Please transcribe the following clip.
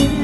you.